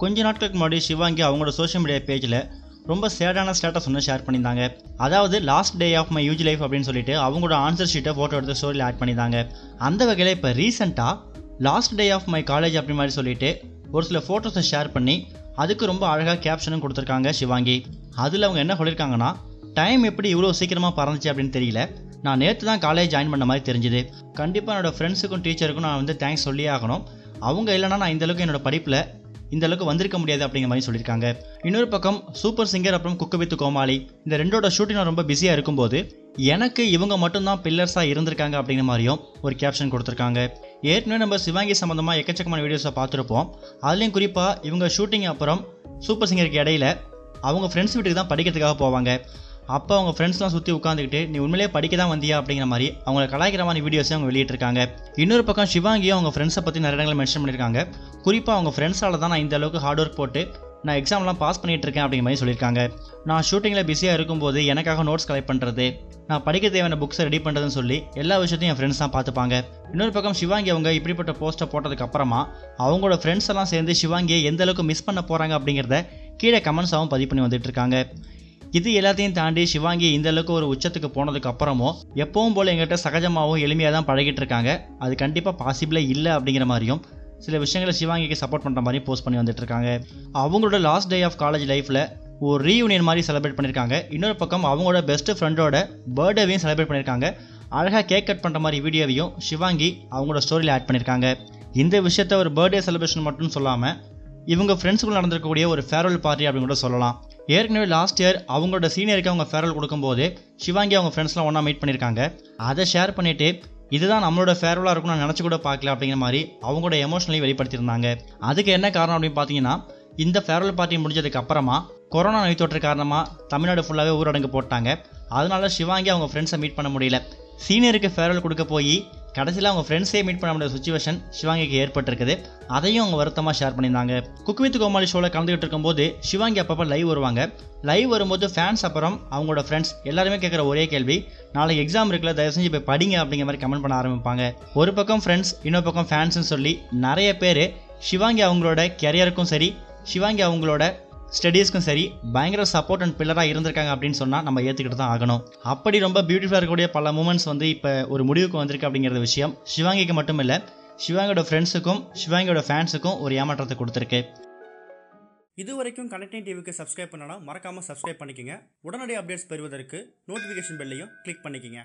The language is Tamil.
கொஞ்ச நாட்களுக்கு முன்னாடி சிவாங்கி அவங்களோட சோஷியல் மீடியா பேஜில் ரொம்ப சேடான ஸ்டேட்டஸ் ஒன்று ஷேர் பண்ணியிருந்தாங்க. அதாவது last day of my UG life அப்படின்னு சொல்லிட்டு அவங்களோட ஆன்சர் ஷீட்டை ஃபோட்டோ எடுத்து ஸ்டோரியில் ஆட் பண்ணியிருந்தாங்க. அந்த வகையில் இப்போ ரீசெண்டாக last day of my college அப்படி மாதிரி சொல்லிட்டு ஒரு சில ஃபோட்டோஸை ஷேர் பண்ணி அதுக்கு ரொம்ப அழகாக கேப்ஷனும் கொடுத்துருக்காங்க சிவாங்கி. அதில் அவங்க என்ன சொல்லியிருக்காங்கன்னா டைம் எப்படி இவ்வளோ சீக்கிரமாக பறந்துச்சு அப்படின்னு தெரியல. நான் நேற்று தான் காலேஜ் ஜாயின் பண்ண மாதிரி தெரிஞ்சுது. கண்டிப்பாக என்னோடய ஃப்ரெண்ட்ஸுக்கும் டீச்சருக்கும் நான் வந்து தேங்க்ஸ் சொல்லியே ஆகணும். அவங்க இல்லைனா நான் இந்த அளவுக்கு படிப்பில் இந்த அளவுக்கு வந்திருக்க முடியாது அப்படிங்கிற மாதிரி சொல்லியிருக்காங்க. இன்னொரு பக்கம் சூப்பர் சிங்கர் அப்புறம் குக்கு வித் கோமாளி. இந்த ரெண்டோட ஷூட்டிங் ரொம்ப பிஸியாக இருக்கும்போது எனக்கு இவங்க மட்டும்தான் பில்லர்ஸாக இருந்திருக்காங்க அப்படிங்கிற மாதிரியும் ஒரு கேப்ஷன் கொடுத்துருக்காங்க. ஏற்கனவே நம்ம சிவாங்கி சம்மந்தமாக எக்கச்சக்கமான வீடியோஸை பார்த்துருப்போம். அதுலேயும் குறிப்பாக இவங்க ஷூட்டிங் அப்புறம் சூப்பர் சிங்கருக்கு இடையில அவங்க ஃப்ரெண்ட்ஸ் வீட்டுக்கு தான் படிக்கிறதுக்காக போவாங்க. அப்போ அவங்க ஃப்ரெண்ட்ஸ்லாம் சுற்றி உட்காந்துக்கிட்டு நீ உண்மையிலேயே படிக்க தான் வந்தியா? அப்படிங்கிற மாதிரி அவங்கள கலாய்க்கிற மாதிரி வீடியோஸே அவங்க வெளியிட்டிருக்காங்க. இன்னொரு பக்கம் சிவாங்கியும் அவங்க ஃப்ரெண்ட்ஸை பற்றி நிறைய இடங்கள் மென்ஷன் பண்ணியிருக்காங்க. குறிப்பாக அவங்க ஃப்ரெண்ட்ஸால் தான் நான் இந்த அளவுக்கு ஹார்ட் ஒர்க் போட்டு நான் எக்ஸாம்லாம் பாஸ் பண்ணிட்டு இருக்கேன் அப்படிங்கிற மாதிரி சொல்லியிருக்காங்க. நான் ஷூட்டிங்கில் பிஸியாக இருக்கும்போது எனக்காக நோட்ஸ் கலெக்ட் பண்ணுறது நான் படிக்க தேவையான புக்ஸை ரெடி பண்ணுறதுன்னு சொல்லி எல்லா விஷயத்தையும் என் ஃப்ரெண்ட்ஸ் தான் பார்த்துப்பாங்க. இன்னொரு பக்கம் சிவாங்கி அவங்க இப்படிப்பட்ட போஸ்ட்டை போட்டதுக்கு அப்புறமா அவங்களோட ஃப்ரெண்ட்ஸ் எல்லாம் சேர்ந்து சிவாங்கியை எந்த அளவுக்கு மிஸ் பண்ண போகிறாங்க அப்படிங்கிறத கீழே கமெண்ட்ஸாகவும் பதிவு பண்ணி வந்துட்டு இருக்காங்க. இது எல்லாத்தையும் தாண்டி சிவாங்கி இந்த அளவுக்கு ஒரு உச்சத்துக்கு போனதுக்கு அப்புறமும் எப்பவும் போல எங்கிட்ட சகஜமாகவும் எளிமையாக தான் பழகிட்டு இருக்காங்க. அது கண்டிப்பாக பாசிபிளே இல்லை அப்படிங்கிற மாதிரியும் சில விஷயங்களை சிவாங்கிக்கு சப்போர்ட் பண்ணுற மாதிரி போஸ்ட் பண்ணி வந்துட்டு இருக்காங்க. அவங்களோட லாஸ்ட் டே ஆஃப் காலேஜ் லைஃப்பில் ஒரு ரீயூனியன் மாதிரி செலிப்ரேட் பண்ணியிருக்காங்க இன்னொரு பக்கம் அவங்களோட பெஸ்ட் ஃப்ரெண்டோட பர்த்டேவையும் செலிப்ரேட் பண்ணியிருக்காங்க அழகாக கேக் கட் பண்ணுற மாதிரி வீடியோவையும் சிவாங்கி அவங்களோட ஸ்டோரியில் ஆட் பண்ணியிருக்காங்க இந்த விஷயத்த ஒரு பர்த்டே செலிப்ரேஷன் மட்டும் சொல்லாமல் இவங்க ஃப்ரெண்ட்ஸுக்குள்ள நடந்திருக்கக்கூடிய ஒரு ஃபேர்வெல் பார்ட்டி அப்படின்னு கூட சொல்லலாம். ஏற்கனவே லாஸ்ட் இயர் அவங்களோட சீனியருக்கு அவங்க ஃபேரல் கொடுக்கும்போது சிவாங்கி அவங்க ஃப்ரெண்ட்ஸ்லாம் ஒன்றா மீட் பண்ணியிருக்காங்க. அதை ஷேர் பண்ணிவிட்டு இதுதான் நம்மளோட ஃபேர்வலாக இருக்கும் நான் நினச்சி கூட பார்க்கல அப்படிங்கிற மாதிரி அவங்களோட எமோஷனலையும் வெளிப்படுத்தியிருந்தாங்க. அதுக்கு என்ன காரணம் அப்படின்னு பார்த்தீங்கன்னா இந்த ஃபேர்வெல் பார்ட்டி முடிஞ்சதுக்கு அப்புறமா கொரோனா நோய் தொற்று காரணமாக தமிழ்நாடு ஃபுல்லாகவே ஊரடங்கு போட்டாங்க. அதனால சிவாங்கி அவங்க ஃப்ரெண்ட்ஸை மீட் பண்ண முடியல. சீனியருக்கு ஃபேர்வல் கொடுக்க போய் கடைசியில் அவங்க ஃப்ரெண்ட்ஸே மீட் பண்ண முடியாத சுச்சுவேஷன் சிவாங்கிக்கு ஏற்பட்டிருக்குது. அதையும் அவங்க வருத்தமாக ஷேர் பண்ணியிருந்தாங்க. குக் வித் கோமாளி ஷோவில் கலந்துக்கிட்டு இருக்கும்போது சிவாங்கி அப்பப்போ லைவ் வருவாங்க. லைவ் வரும்போது ஃபேன்ஸ் அப்புறம் அவங்களோட ஃப்ரெண்ட்ஸ் எல்லாருமே கேட்குற ஒரே கேள்வி நாளைக்கு எக்ஸாம் இருக்குல்ல தயவு செஞ்சு போய் படிங்க அப்படிங்கிற மாதிரி கமெண்ட் பண்ண ஆரம்பிப்பாங்க. ஒரு பக்கம் ஃப்ரெண்ட்ஸ் இன்னொரு பக்கம் ஃபேன்ஸ்னு சொல்லி நிறைய பேர் சிவாங்கி அவங்களோட கெரியருக்கும் சரி சிவாங்கி அவங்களோட ஸ்டடீஸ்க்கும் சரி பயங்கர சப்போர்ட் அண்ட் பில்லராக இருந்திருக்காங்க அப்படின்னு சொன்னால் நம்ம ஏற்றுக்கிட்டு தான் ஆகணும். அப்படி ரொம்ப பியூட்டிஃபுல்லாக இருக்கக்கூடிய பல மூமெண்ட்ஸ் வந்து இப்போ ஒரு முடிவுக்கு வந்திருக்கு அப்படிங்கிற விஷயம் சிவாங்கிக்கு மட்டும் இல்லை சிவாங்கியோட ஃப்ரெண்ட்ஸுக்கும் சிவாங்கியோட ஃபேன்ஸுக்கும் ஒரு ஏமாற்றத்தை கொடுத்துருக்கு. இது வரைக்கும் கனெக்டிங் டிவிக்கு சப்ஸ்கிரைப் பண்ணனா மறக்காமல் சப்ஸ்கிரைப் பண்ணிக்கங்க. உடனடி அப்டேட்ஸ் பெறுவதற்கு நோட்டிஃபிகேஷன் பெல்லையும் கிளிக் பண்ணிக்கங்க.